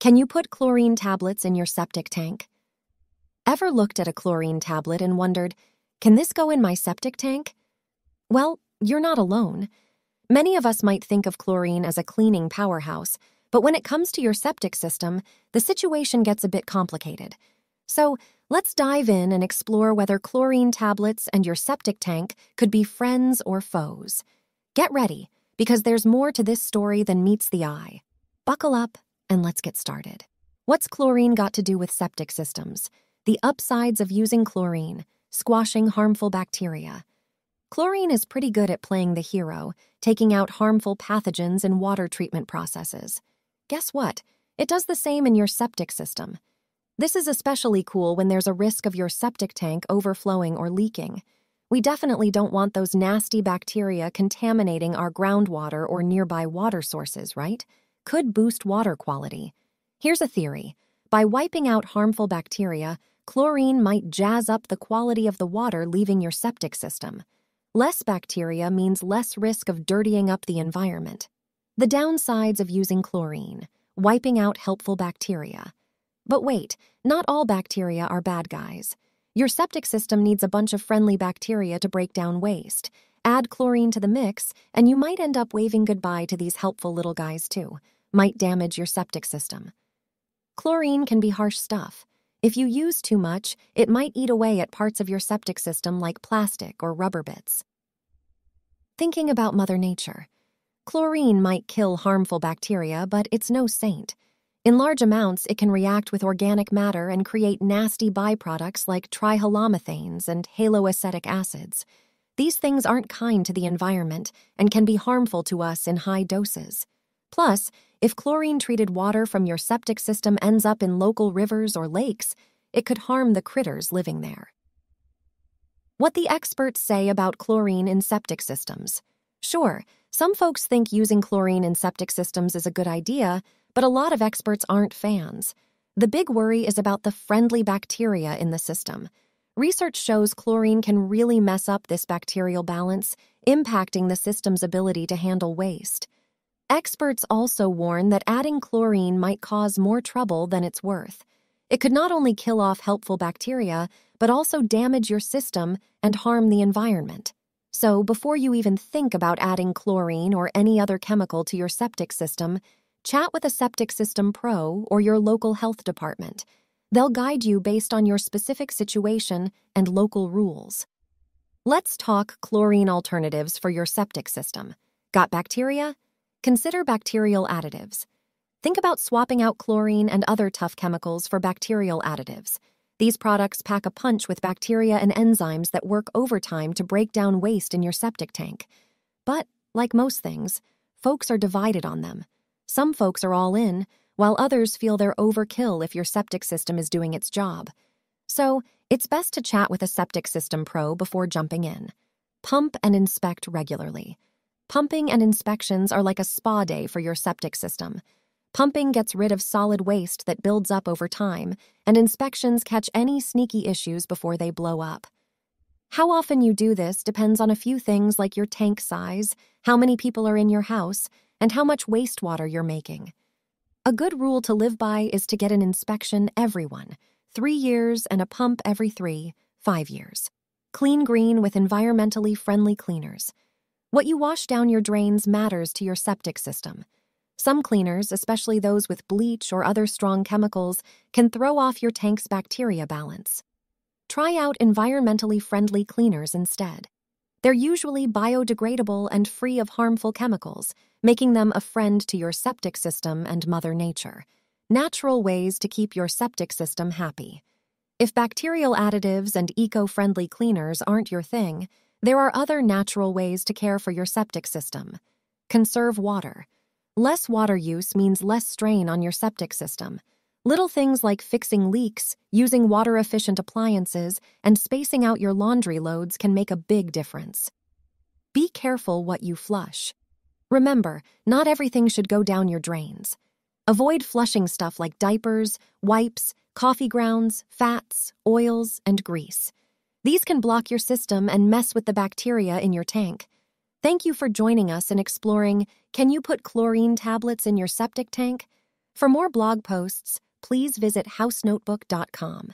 Can you put chlorine tablets in your septic tank? Ever looked at a chlorine tablet and wondered, can this go in my septic tank? Well, you're not alone. Many of us might think of chlorine as a cleaning powerhouse, but when it comes to your septic system, the situation gets a bit complicated. So, let's dive in and explore whether chlorine tablets and your septic tank could be friends or foes. Get ready, because there's more to this story than meets the eye. Buckle up and let's get started. What's chlorine got to do with septic systems? The upsides of using chlorine, squashing harmful bacteria. Chlorine is pretty good at playing the hero, taking out harmful pathogens in water treatment processes. Guess what? It does the same in your septic system. This is especially cool when there's a risk of your septic tank overflowing or leaking. We definitely don't want those nasty bacteria contaminating our groundwater or nearby water sources, right? Could boost water quality. Here's a theory by wiping out harmful bacteria, chlorine might jazz up the quality of the water leaving your septic system. Less bacteria means less risk of dirtying up the environment. The downsides of using chlorine wiping out helpful bacteria. But wait, not all bacteria are bad guys. Your septic system needs a bunch of friendly bacteria to break down waste. Add chlorine to the mix, and you might end up waving goodbye to these helpful little guys too. Might damage your septic system. Chlorine can be harsh stuff. If you use too much, it might eat away at parts of your septic system like plastic or rubber bits. Thinking about Mother Nature. Chlorine might kill harmful bacteria, but it's no saint. In large amounts, it can react with organic matter and create nasty byproducts like trihalomethanes and haloacetic acids. These things aren't kind to the environment and can be harmful to us in high doses. Plus, if chlorine treated water from your septic system ends up in local rivers or lakes, it could harm the critters living there. What the experts say about chlorine in septic systems. Sure, some folks think using chlorine in septic systems is a good idea, but a lot of experts aren't fans. The big worry is about the friendly bacteria in the system. Research shows chlorine can really mess up this bacterial balance, impacting the system's ability to handle waste. Experts also warn that adding chlorine might cause more trouble than it's worth. It could not only kill off helpful bacteria, but also damage your system and harm the environment. So, before you even think about adding chlorine or any other chemical to your septic system, chat with a septic system pro or your local health department. They'll guide you based on your specific situation and local rules. Let's talk chlorine alternatives for your septic system. Got bacteria? Consider bacterial additives. Think about swapping out chlorine and other tough chemicals for bacterial additives. These products pack a punch with bacteria and enzymes that work overtime to break down waste in your septic tank. But, like most things, folks are divided on them. Some folks are all in, while others feel they're overkill if your septic system is doing its job. So, it's best to chat with a septic system pro before jumping in. Pump and inspect regularly. Pumping and inspections are like a spa day for your septic system. Pumping gets rid of solid waste that builds up over time, and inspections catch any sneaky issues before they blow up. How often you do this depends on a few things like your tank size, how many people are in your house, and how much wastewater you're making. A good rule to live by is to get an inspection every one, three years and a pump every three, five years. Clean green with environmentally friendly cleaners. What you wash down your drains matters to your septic system. Some cleaners, especially those with bleach or other strong chemicals, can throw off your tank's bacteria balance. Try out environmentally friendly cleaners instead. They're usually biodegradable and free of harmful chemicals, making them a friend to your septic system and Mother Nature. Natural ways to keep your septic system happy. If bacterial additives and eco friendly cleaners aren't your thing, there are other natural ways to care for your septic system. Conserve water. Less water use means less strain on your septic system. Little things like fixing leaks, using water efficient appliances, and spacing out your laundry loads can make a big difference. Be careful what you flush. Remember, not everything should go down your drains. Avoid flushing stuff like diapers, wipes, coffee grounds, fats, oils, and grease. These can block your system and mess with the bacteria in your tank. Thank you for joining us in exploring Can you put chlorine tablets in your septic tank? For more blog posts, please visit housenotebook.com.